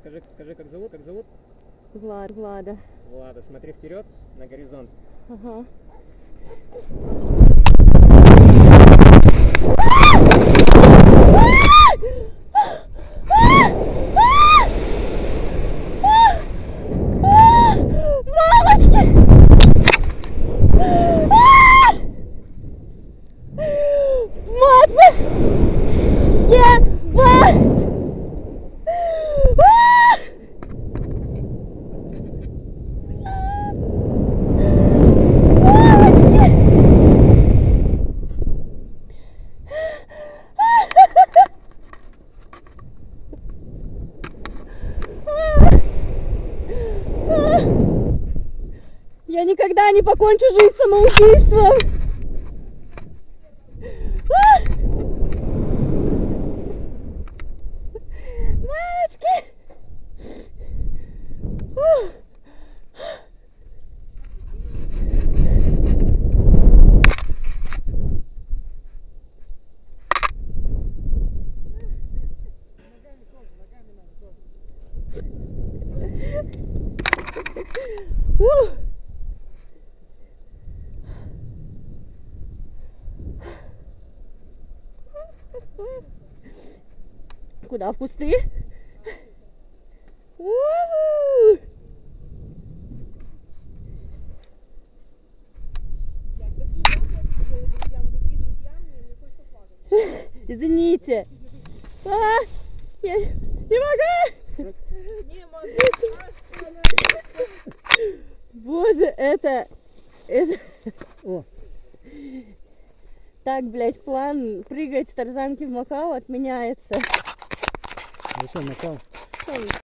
Скажи, скажи, как зовут? Как зовут? Влад, Влада. Влада, смотри вперед на горизонт. Ага. Мамочки! Я никогда не покончу жизнь самоубийством. Мамочки! Ух. Ух. Куда в кусты? У-у-у. Извините. А, я не могу. Боже, это... это... О. Так, блядь, план прыгать с тарзанки в Макао отменяется. Зачем Макао?